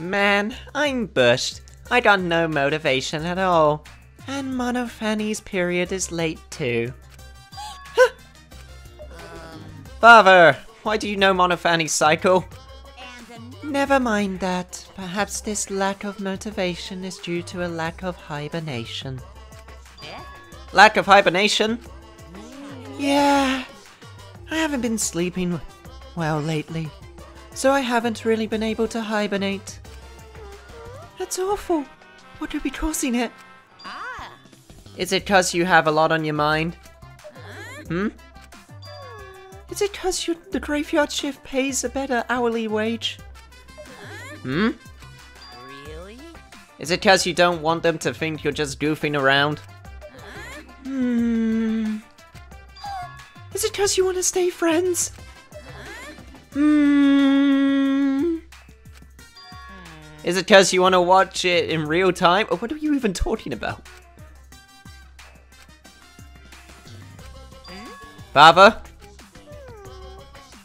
Man, I'm bushed. I got no motivation at all. And Monophanie's period is late too. Father, why do you know Monophanie's cycle? Never mind that. Perhaps this lack of motivation is due to a lack of hibernation. Lack of hibernation? Yeah. I haven't been sleeping well lately, so I haven't really been able to hibernate. That's awful. What could be causing it? Is it cause you have a lot on your mind? Hmm? Is it cause you, the graveyard shift pays a better hourly wage? Hmm? Really? Is it cause you don't want them to think you're just goofing around? Hmm. Is it cause you want to stay friends? Hmm. Is it cause you want to watch it in real time? Or what are you even talking about? Baba?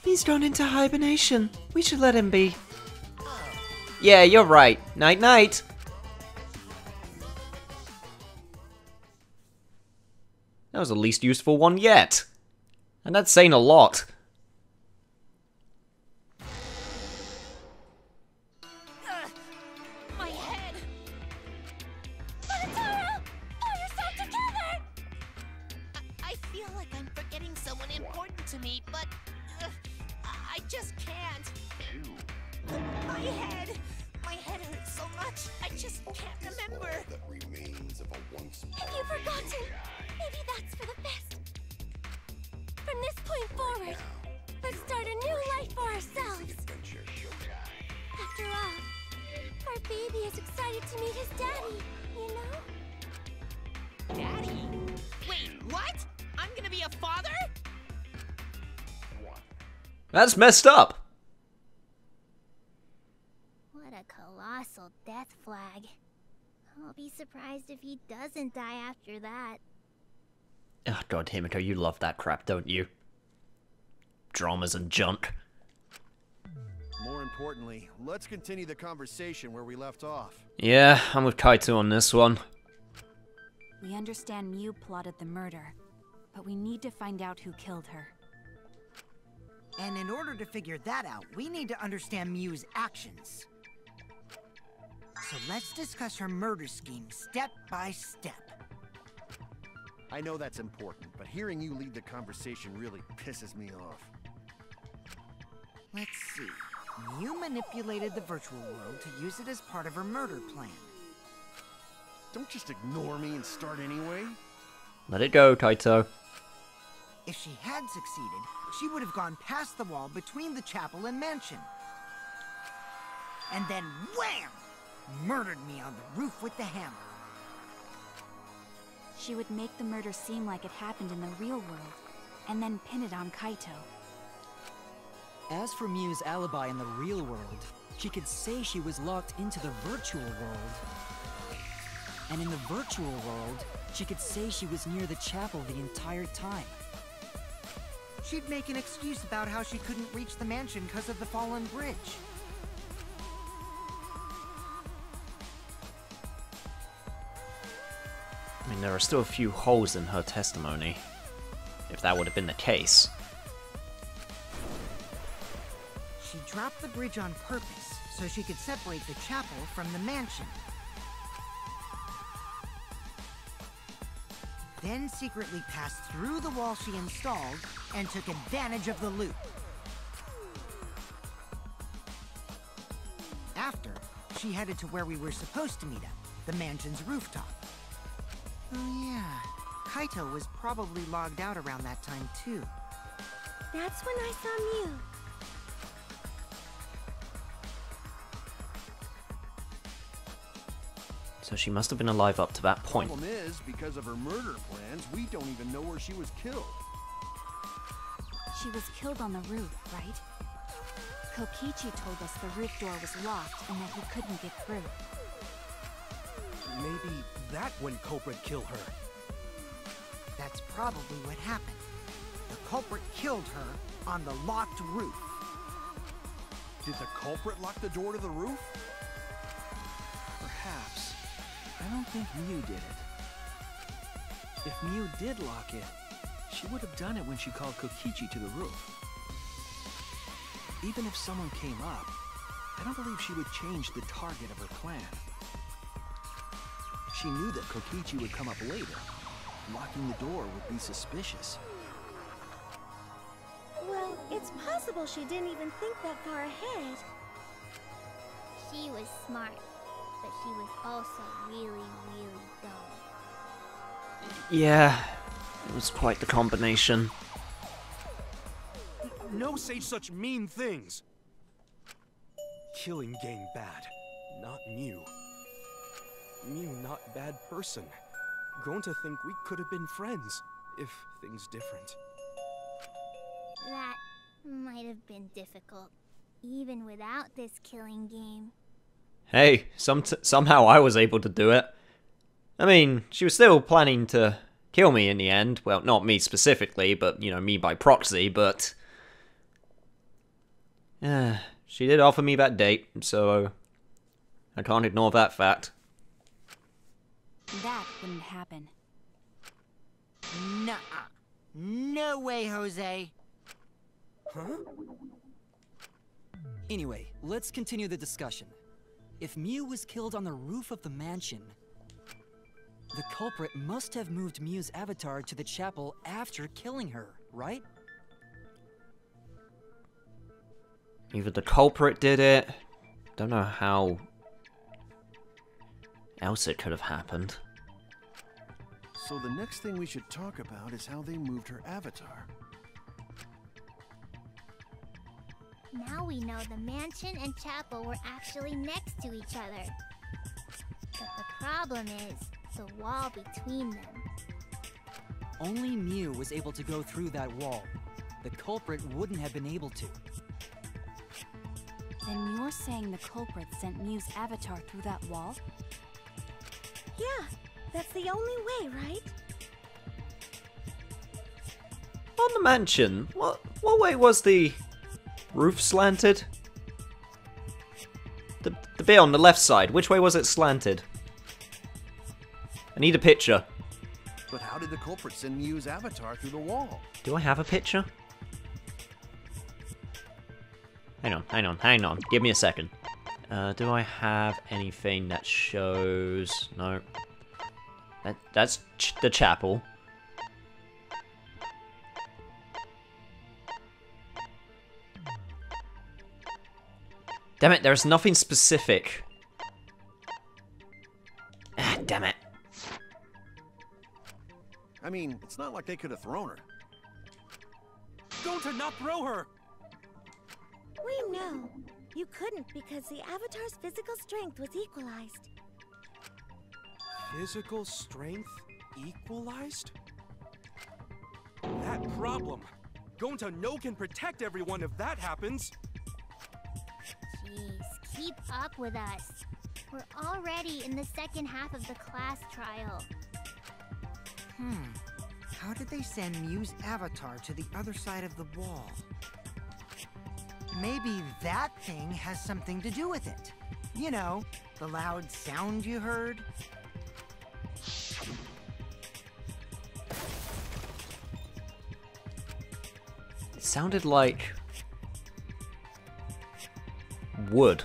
He's gone into hibernation. We should let him be. Yeah, you're right. Night night. That was the least useful one yet. And that's saying a lot. Baby is excited to meet his daddy, you know? Daddy? Wait, what? I'm gonna be a father? That's messed up. What a colossal death flag. I'll be surprised if he doesn't die after that. Oh god, Himiko, oh, you love that crap, don't you? Dramas and junk. More importantly, let's continue the conversation where we left off. Yeah, I'm with Kaito on this one. We understand Miu plotted the murder, but we need to find out who killed her. And in order to figure that out, we need to understand Miu's actions. So let's discuss her murder scheme step by step. I know that's important, but hearing you lead the conversation really pisses me off. Let's see. Miu manipulated the virtual world to use it as part of her murder plan. Don't just ignore me and start anyway. Let it go, Kaito. If she had succeeded, she would have gone past the wall between the chapel and mansion. And then wham! Murdered me on the roof with the hammer. She would make the murder seem like it happened in the real world, and then pin it on Kaito. As for Miu's alibi in the real world, she could say she was locked into the virtual world. And in the virtual world, she could say she was near the chapel the entire time. She'd make an excuse about how she couldn't reach the mansion because of the fallen bridge. I mean, there are still a few holes in her testimony. If that would have been the case. Dropped the bridge on purpose so she could separate the chapel from the mansion. Then secretly passed through the wall she installed and took advantage of the loop. After, she headed to where we were supposed to meet up, the mansion's rooftop. Oh yeah, Kaito was probably logged out around that time too. That's when I saw Miu. So she must have been alive up to that point. Problem is, because of her murder plans, we don't even know where she was killed. She was killed on the roof, right? Kokichi told us the roof door was locked and that he couldn't get through. Maybe that when culprit killed her. That's probably what happened. The culprit killed her on the locked roof. Did the culprit lock the door to the roof? Don't think Miu did it. If Miu did lock it, she would have done it when she called Kokichi to the roof. Even if someone came up, I don't believe she would change the target of her clan. She knew that Kokichi would come up later. Locking the door would be suspicious. Well, it's possible she didn't even think that far ahead. She was smart, but she was also really, really dumb. Yeah, it was quite the combination. No say such mean things. Killing game bad, not Miu. Miu not bad person. Going to think we could have been friends if things different. That might have been difficult, even without this killing game. Hey, some somehow I was able to do it. I mean, she was still planning to kill me in the end. Well, not me specifically, but, you know, me by proxy, but... Yeah, she did offer me that date, so I can't ignore that fact. That wouldn't happen. Nuh-uh. No way, Jose. Huh? Anyway, let's continue the discussion. If Miu was killed on the roof of the mansion, the culprit must have moved Miu's avatar to the chapel after killing her, right? Either the culprit did it. Don't know how else it could have happened. So the next thing we should talk about is how they moved her avatar. Now we know the mansion and chapel were actually next to each other. But the problem is the wall between them. Only Miu was able to go through that wall. The culprit wouldn't have been able to. Then you're saying the culprit sent Miu's avatar through that wall? Yeah, that's the only way, right? On the mansion, what what way was the roof slanted? The the bit on the left side, which way was it slanted? I need a picture. But how did the culprit send Mew's avatar through the wall? Do I have a picture? Hang on, hang on, hang on. Give me a second. Uh, do I have anything that shows... No. That, that's ch the chapel. Damn it, there's nothing specific. Ah, damn it. I mean, it's not like they could have thrown her. Don't to not throw her! We know. You couldn't because the Avatar's physical strength was equalized. Physical strength equalized? That problem. Gonta no can protect everyone if that happens. Jeez, keep up with us. We're already in the second half of the class trial. Hmm. How did they send Miu's avatar to the other side of the wall? Maybe that thing has something to do with it. You know, the loud sound you heard? It sounded like wood.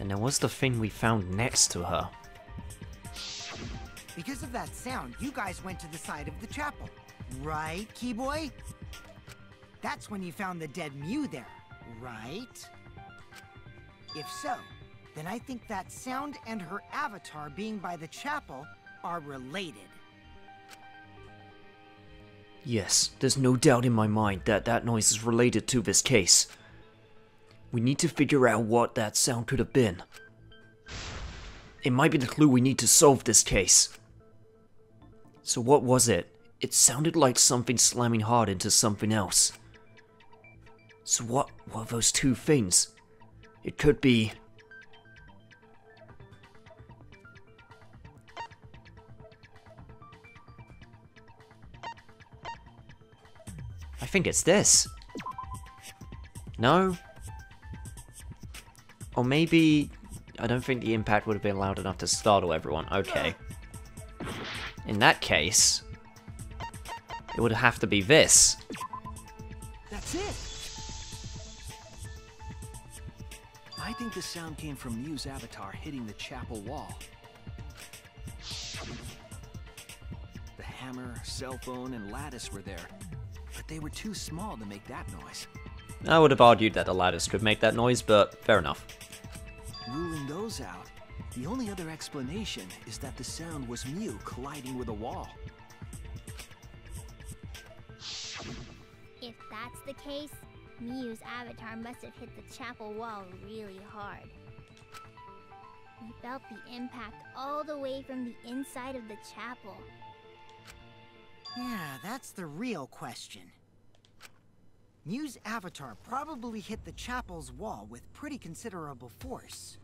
And there was the thing we found next to her. Because of that sound, you guys went to the side of the chapel. Right, Keeboy? That's when you found the dead Miu there, right? If so, then I think that sound and her avatar being by the chapel are related. Yes, there's no doubt in my mind that that noise is related to this case. We need to figure out what that sound could have been. It might be the clue we need to solve this case. So what was it? It sounded like something slamming hard into something else. So what were those two things? It could be... I think it's this. No? Or maybe... I don't think the impact would have been loud enough to startle everyone. Okay. In that case, it would have to be this. That's it. I think the sound came from Miu's avatar hitting the chapel wall. The hammer, cell phone, and lattice were there, but they were too small to make that noise. I would have argued that the lattice could make that noise, but fair enough. Ruling those out, the only other explanation is that the sound was Miu colliding with a wall. If that's the case, Miu's avatar must have hit the chapel wall really hard. We felt the impact all the way from the inside of the chapel. Yeah, that's the real question. Miu's avatar probably hit the chapel's wall with pretty considerable force.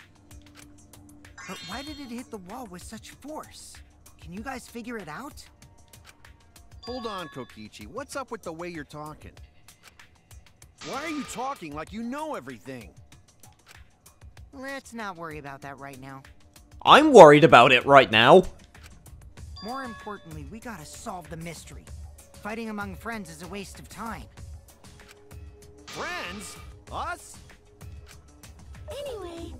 But why did it hit the wall with such force? Can you guys figure it out? Hold on, Kokichi. What's up with the way you're talking? Why are you talking like you know everything? Let's not worry about that right now. I'm worried about it right now. More importantly, we gotta solve the mystery. Fighting among friends is a waste of time. Friends? Us? Anyway,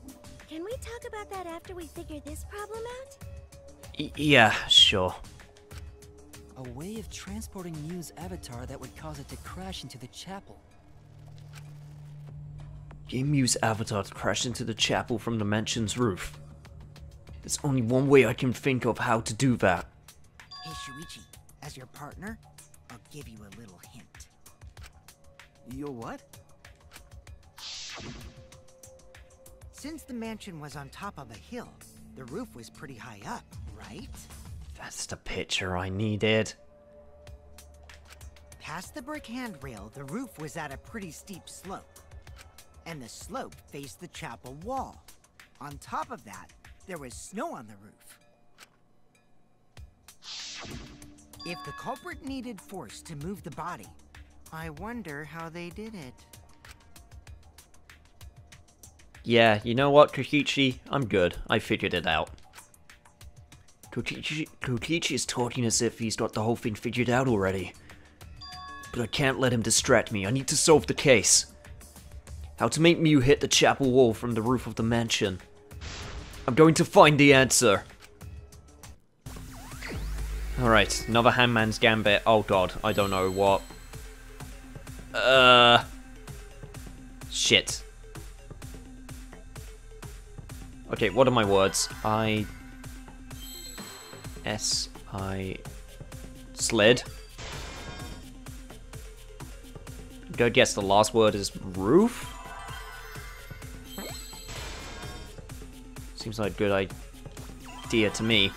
can we talk about that after we figure this problem out? Y- yeah, sure. A way of transporting Miu's avatar that would cause it to crash into the chapel. Get Miu's avatar to crash into the chapel from the mansion's roof. There's only one way I can think of how to do that. Hey, Shuichi, as your partner, I'll give you a little hint. You what? Since the mansion was on top of a hill, the roof was pretty high up, right? That's the picture I needed. Past the brick handrail, the roof was at a pretty steep slope. And the slope faced the chapel wall. On top of that, there was snow on the roof. If the culprit needed force to move the body, I wonder how they did it. Yeah, you know what, Kokichi? I'm good. I figured it out. Kokichi, is talking as if he's got the whole thing figured out already. But I can't let him distract me. I need to solve the case. How to make Miu hit the chapel wall from the roof of the mansion. I'm going to find the answer. Alright, another Hangman's Gambit. Oh god, I don't know what. Uh. Shit. Okay, what are my words? I. S. I. Slid. Go guess the last word is roof? Seems like a good idea to me.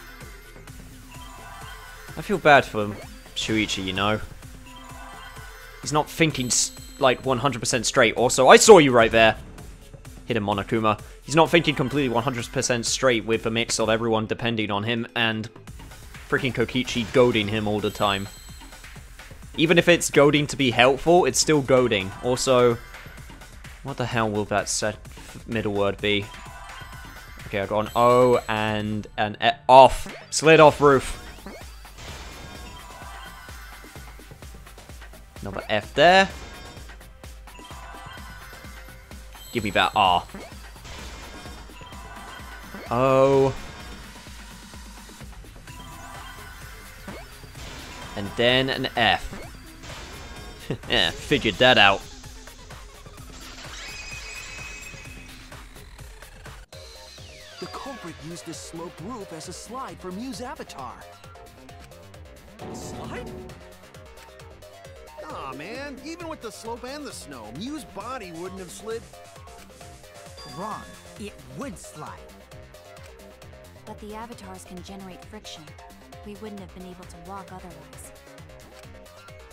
I feel bad for Shuichi, you know. He's not thinking like 100% straight. Also, I saw you right there. Hit him, Monokuma. He's not thinking completely 100% straight with a mix of everyone depending on him and freaking Kokichi goading him all the time. Even if it's goading to be helpful, it's still goading. Also, what the hell will that set middle word be? Okay, I got an O and an e off. Slid off roof. Another F there. Give me that R. Oh. And then an F. yeah, figured that out. The culprit used this sloped roof as a slide for Miu's avatar. Slide? Aw, man. Even with the slope and the snow, Miu's body wouldn't have slid. Wrong. It would slide. But the avatars can generate friction. We wouldn't have been able to walk otherwise.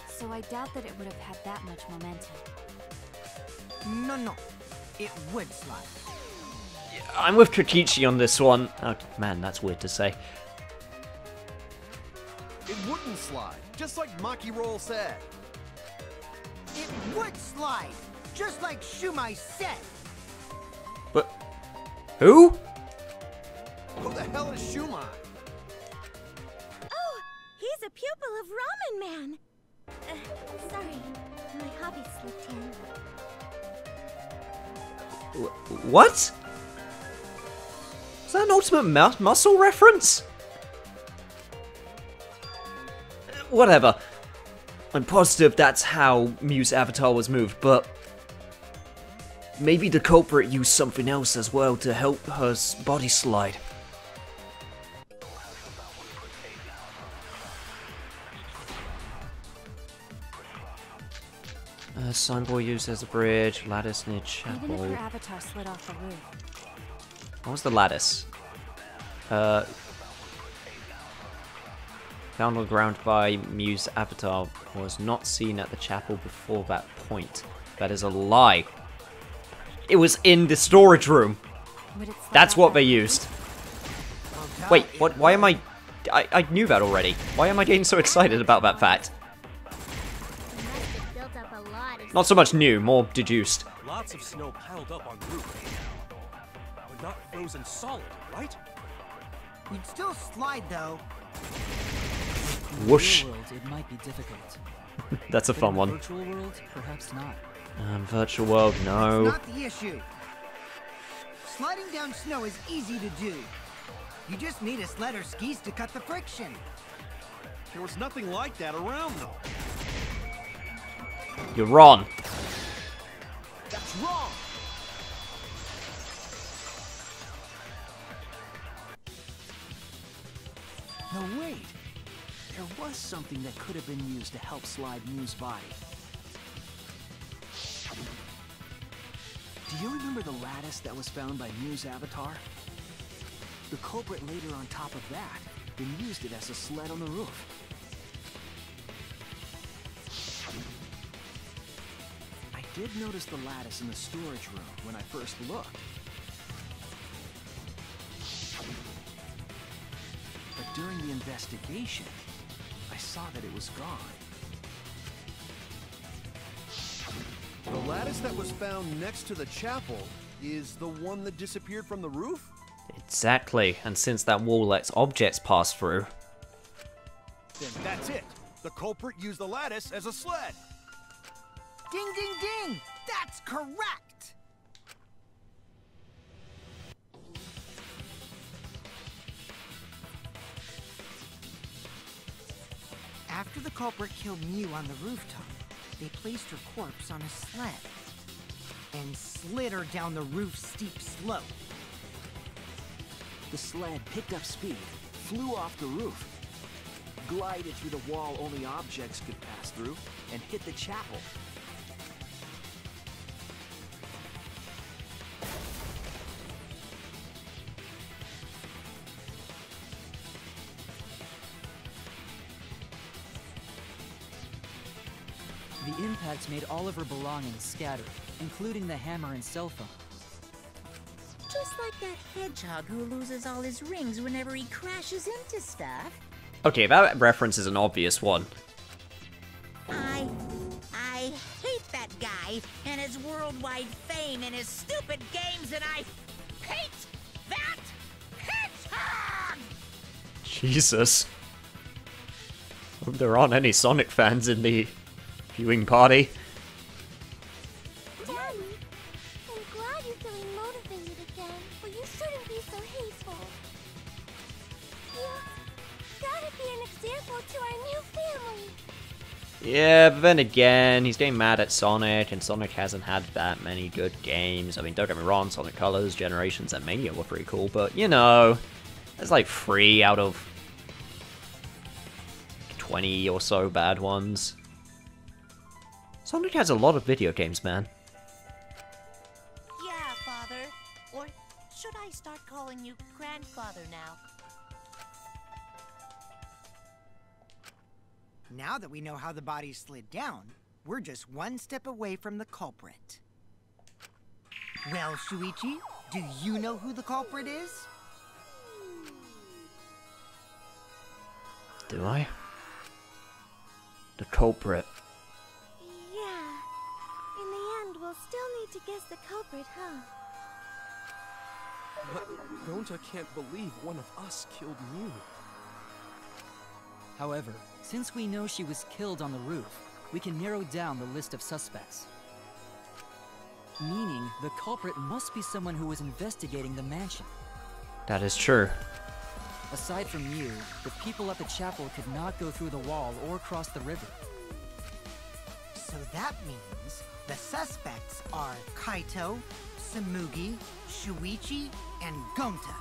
So I doubt that it would have had that much momentum. No, no. It would slide. I'm with Kokichi on this one. Oh, man, that's weird to say. It wouldn't slide, just like Maki Roll said. It would slide, just like Shumai said. But who? Who the hell is Shumai? Oh, he's a pupil of Ramen Man. Uh, sorry, my hobby slipped in. Wh- What? Is that an Ultimate mu- Muscle reference? Whatever. I'm positive that's how Miu's avatar was moved, but maybe the culprit used something else as well to help her body slide. Uh, signboard used as a bridge, lattice near Even if chapel. her avatar slid off the roof, What was the lattice? Uh, found on the ground by Miu's avatar was not seen at the chapel before that point. That is a lie. It was in the storage room. would it slide That's what they used. Wait, what? Why am I? I, I knew that already. Why am I getting so excited about that fact? He must have built up a lot of Not so much new, more deduced. Lots of snow piled up on roof. But not frozen solid, right? You'd still slide though. In the Whoosh. world, it might be difficult. That's a fun one. virtual world, perhaps not. Um, virtual world, no. Not the issue. Sliding down snow is easy to do. You just need a sled or skis to cut the friction. There was nothing like that around, though. You're wrong. Something that could have been used to help slide Miu's body. Do you remember the lattice that was found by Miu's avatar? The culprit later on top of that, then used it as a sled on the roof. I did notice the lattice in the storage room when I first looked. But during the investigation, saw that it was gone. The lattice that was found next to the chapel is the one that disappeared from the roof? Exactly, and since that wall lets objects pass through, Then that's it. The culprit used the lattice as a sled. Ding ding ding! That's correct! After the culprit killed Miu on the rooftop, they placed her corpse on a sled and slid her down the roof's steep slope. The sled picked up speed, flew off the roof, glided through the wall only objects could pass through, and hit the chapel. The made all of her belongings scattered, including the hammer and cell phone. Just like that hedgehog who loses all his rings whenever he crashes into stuff. Okay, that reference is an obvious one. I. I hate that guy and his worldwide fame and his stupid games, and I hate that hedgehog! Jesus. Hope there aren't any Sonic fans in the viewing party. Then again, he's getting mad at Sonic, and Sonic hasn't had that many good games. I mean, don't get me wrong, Sonic Colors, Generations, and Mania were pretty cool, but you know, there's like three out of 20 or so bad ones. Sonic has a lot of video games, man. Now that we know how the body slid down, we're just one step away from the culprit. Well, Shuichi, do you know who the culprit is? Do I? The culprit. Yeah. In the end, we'll still need to guess the culprit, huh? But Gonta can't believe one of us killed Miu. However, since we know she was killed on the roof, we can narrow down the list of suspects. Meaning, the culprit must be someone who was investigating the mansion. That is true. Aside from you, the people at the chapel could not go through the wall or cross the river. So that means the suspects are Kaito, Tsumugi, Shuichi, and Gonta.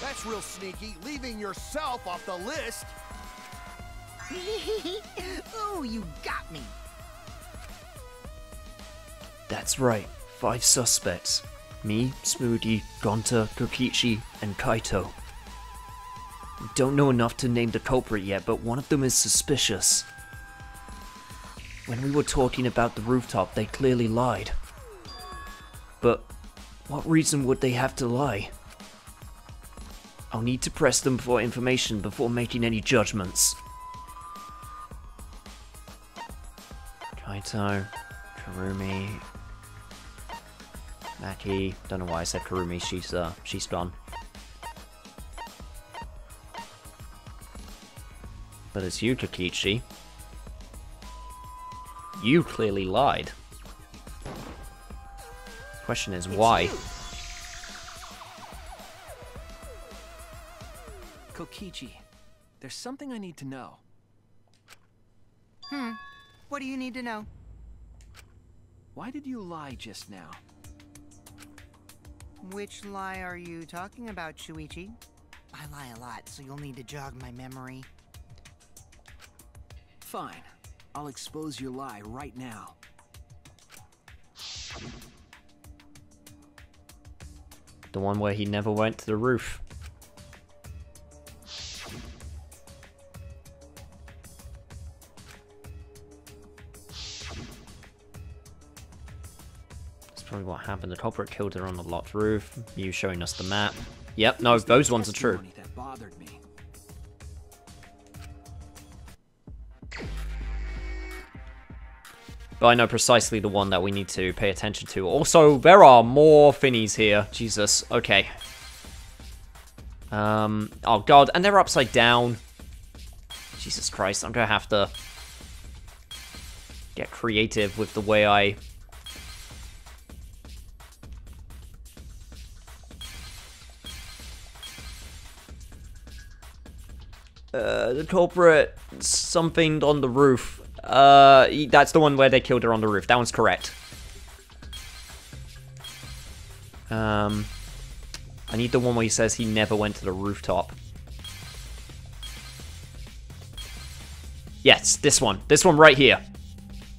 That's real sneaky, leaving yourself off the list. oh, you got me. That's right. Five suspects. Me, Smoothie, Gonta, Kokichi, and Kaito. We don't know enough to name the culprit yet, but one of them is suspicious. When we were talking about the rooftop, they clearly lied. But what reason would they have to lie? I'll need to press them for information before making any judgments. Kaito, Kirumi, Maki. Don't know why I said Kirumi. She's uh, she's gone. But it's you, Kokichi. You clearly lied. Question is why? Kokichi, there's something I need to know. Hmm. What do you need to know? Why did you lie just now? Which lie are you talking about, Shuichi? I lie a lot, so you'll need to jog my memory. Fine. I'll expose your lie right now. The one where he never went to the roof. Happened. The culprit killed her on the locked roof. You showing us the map. Yep, no, those ones are true. But I know precisely the one that we need to pay attention to. Also, there are more finnies here. Jesus. Okay. Um. Oh, God. And they're upside down. Jesus Christ. I'm to have to get creative with the way I... the culprit, something on the roof. Uh, that's the one where they killed her on the roof. That one's correct. Um, I need the one where he says he never went to the rooftop. Yes, this one. This one right here.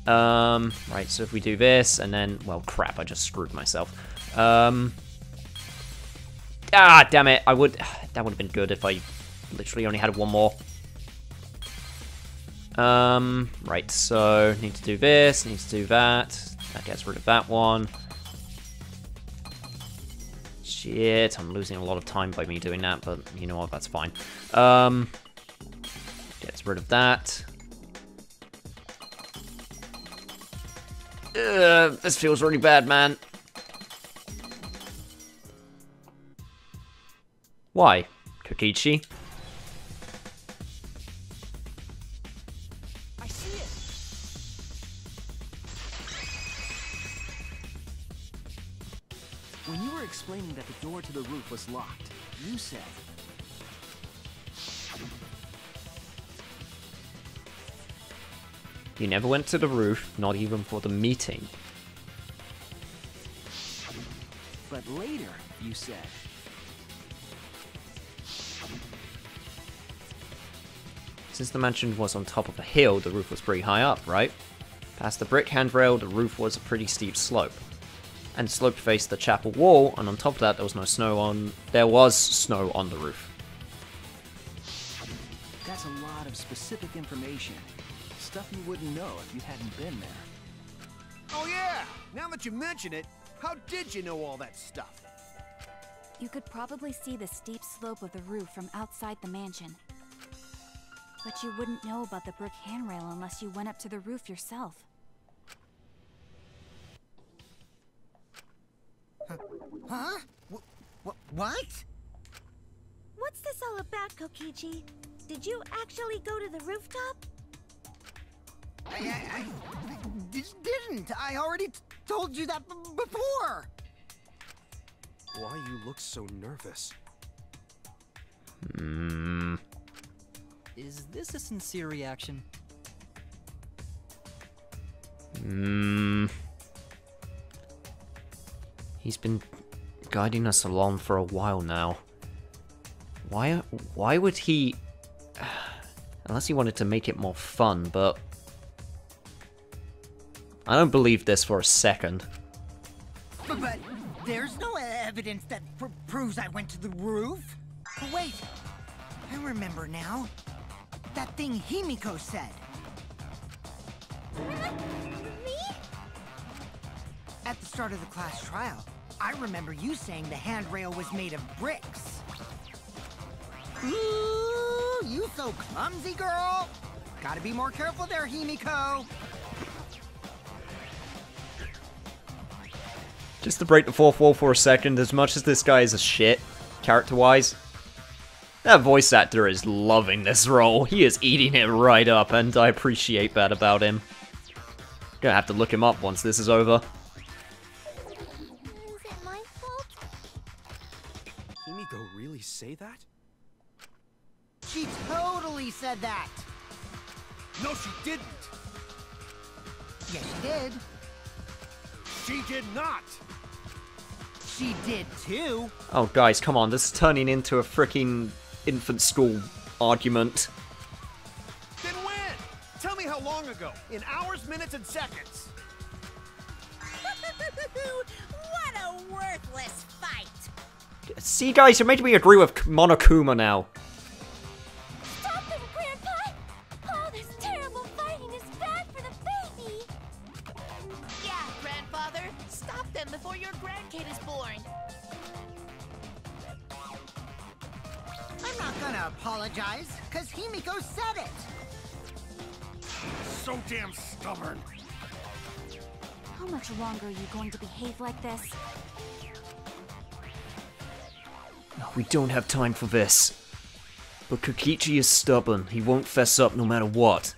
Um, right, so if we do this, and then... Well, crap, I just screwed myself. Um... Ah, damn it. I would... That would have been good if I literally only had one more. Um, right, so need to do this, need to do that. That gets rid of that one. Shit, I'm losing a lot of time by me doing that, but you know what, that's fine. Um, gets rid of that. Ugh, this feels really bad, man. Why? Kokichi? When you were explaining that the door to the roof was locked, you said, You never went to the roof, not even for the meeting. but later you said, Since the mansion was on top of a hill, the roof was pretty high up, right? Past the brick handrail, the roof was a pretty steep slope. And the slope faced the chapel wall, and on top of that, there was no snow on. There was snow on the roof. that's a lot of specific information. Stuff you wouldn't know if you hadn't been there. Oh yeah! Now that you mention it, how did you know all that stuff? You could probably see the steep slope of the roof from outside the mansion. But you wouldn't know about the brick handrail unless you went up to the roof yourself. Huh? What? What's this all about, Kokichi? Did you actually go to the rooftop? I, I, I just didn't. I already t- told you that b- before. Why you look so nervous? Hmm. Is this a sincere reaction? Hmm. He's been guiding us along for a while now. Why? Why would he? Unless he wanted to make it more fun, but I don't believe this for a second. But, but there's no evidence that pr- proves I went to the roof. Wait, I remember now. That thing Himiko said. Me? At the start of the class trial, I remember you saying the handrail was made of bricks. Ooh, you so clumsy, girl. Gotta be more careful there, Himiko. Just to break the fourth wall for a second, as much as this guy is a shit, character-wise, that voice actor is loving this role. He is eating it right up, and I appreciate that about him. Gonna have to look him up once this is over. Oh, guys, come on, this is turning into a freaking infant school argument. Then when? Tell me how long ago. In hours, minutes, and seconds. what a worthless fight! See, guys, you're making me agree with Monokuma now. Stop them, Grandpa! All this terrible fighting is bad for the baby! Yeah, grandfather. Stop them before your grandkid is born. Not gonna apologize, because Himiko said it. So damn stubborn. How much longer are you going to behave like this? We don't have time for this. But Kokichi is stubborn. He won't fess up no matter what.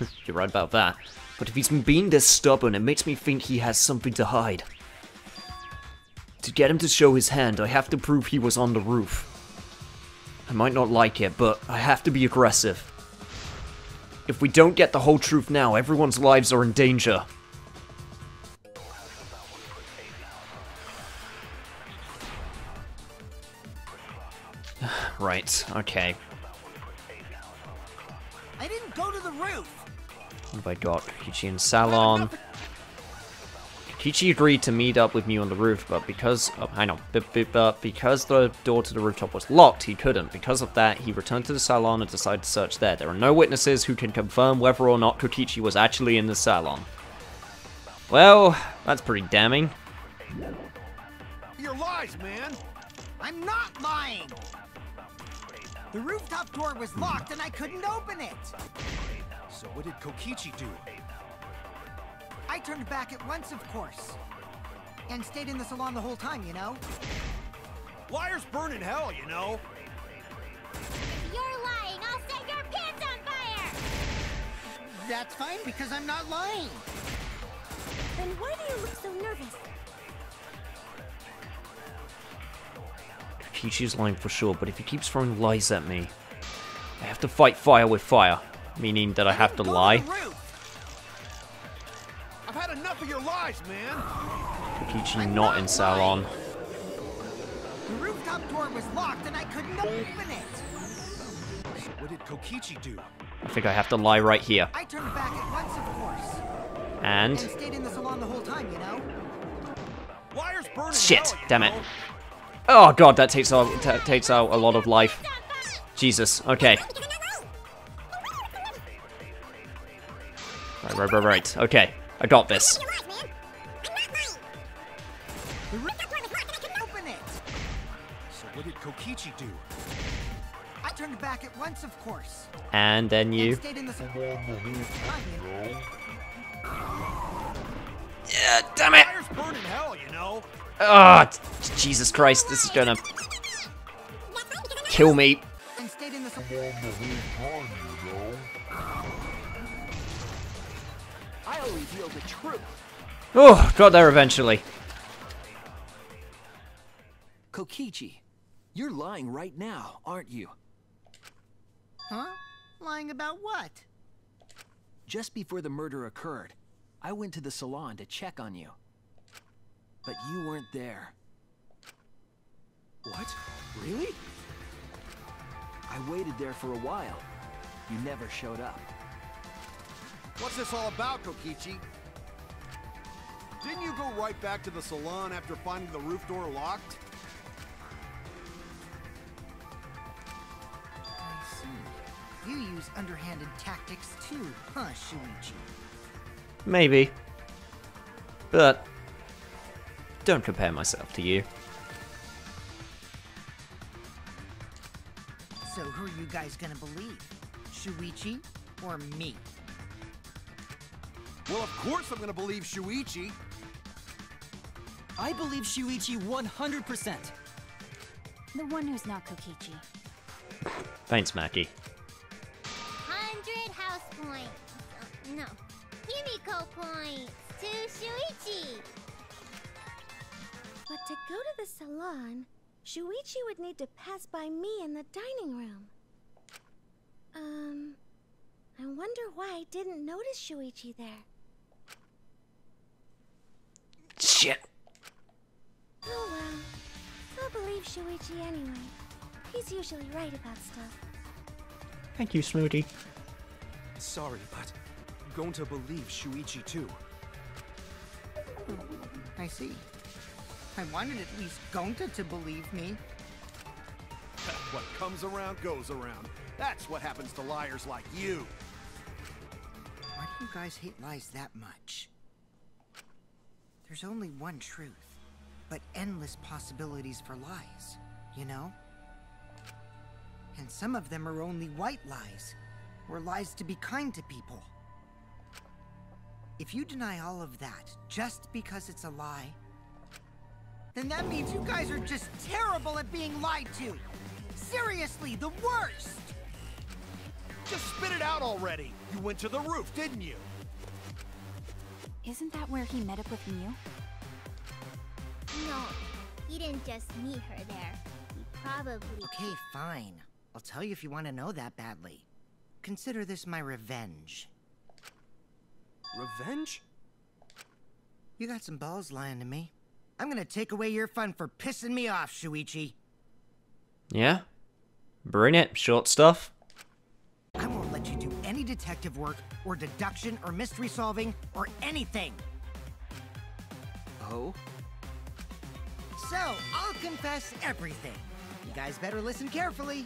You're right about that. But if he's been this stubborn, it makes me think he has something to hide. To get him to show his hand, I have to prove he was on the roof. I might not like it, but I have to be aggressive. If we don't get the whole truth now, everyone's lives are in danger. right, okay. I didn't go to the roof. What have I got? And Salon. Kichi agreed to meet up with me on the roof, but because oh, hang on, but, but, but because the door to the rooftop was locked, he couldn't. Because of that, he returned to the salon and decided to search there. There are no witnesses who can confirm whether or not Kokichi was actually in the salon. Well, that's pretty damning. Your lies, man. I'm not lying. The rooftop door was locked and I couldn't open it. So what did Kokichi do? I turned back at once, of course. And stayed in the salon the whole time, you know? Liars burn in hell, you know. If you're lying, I'll set your pants on fire! That's fine because I'm not lying. Then why do you look so nervous? Kokichi's lying for sure, but if he keeps throwing lies at me, I have to fight fire with fire. Meaning that I have to lie. the roof. I've had enough of your lies, man. Kokichi not in salon. The rooftop door was locked and I couldn't open it. What did Kokichi do? I think I have to lie right here. I turned back at once, of course. And And stayed in the salon the whole time, you know? Liars burn in Shit, hell, you damn it. know. Oh god, that takes out takes out a lot of life. Jesus. Okay. Right, right, right, right. Okay, I got this. The rooftop door was locked and I couldn't open it. So what did Kokichi do? I turned back at once, of course. And then you. stayed in the salon the whole time, you know? Yeah, damn it. Liars hell, you know. Ah, Jesus Christ, this is gonna kill me. Oh, got there eventually. Kokichi, you're lying right now, aren't you? Huh? Lying about what? Just before the murder occurred, I went to the salon to check on you. But you weren't there. What? Really? I waited there for a while. You never showed up. What's this all about, Kokichi? Didn't you go right back to the salon after finding the roof door locked? I see. You use underhanded tactics too, huh, Shuichi? Maybe. But don't compare myself to you. So who are you guys gonna believe? Shuichi or me? Well, of course I'm gonna believe Shuichi. I believe Shuichi 100%. The one who's not Kokichi. Thanks, Mackie. 100 house points. Uh, no. Himiko points to Shuichi. But to go to the salon, Shuichi would need to pass by me in the dining room. Um, I wonder why I didn't notice Shuichi there. Shit. Oh well. I'll believe Shuichi anyway. He's usually right about stuff. Thank you, Smoothie. Sorry, but I'm going to believe Shuichi too. Hmm, I see. I wanted at least Gonta to believe me. what comes around goes around. That's what happens to liars like you. Why do you guys hate lies that much? There's only one truth, but endless possibilities for lies, you know? And some of them are only white lies, or lies to be kind to people. If you deny all of that just because it's a lie, then that means you guys are just terrible at being lied to. Seriously, the worst! Just spit it out already. You went to the roof, didn't you? Isn't that where he met up with Miu? No, he didn't just meet her there. He probably. Okay, fine. I'll tell you if you want to know that badly. Consider this my revenge. Revenge? You got some balls lying to me. I'm gonna take away your fun for pissing me off, Shuichi. Yeah? Bring it, short stuff. I won't let you do any detective work, or deduction, or mystery solving, or anything. Oh? So, I'll confess everything. You guys better listen carefully.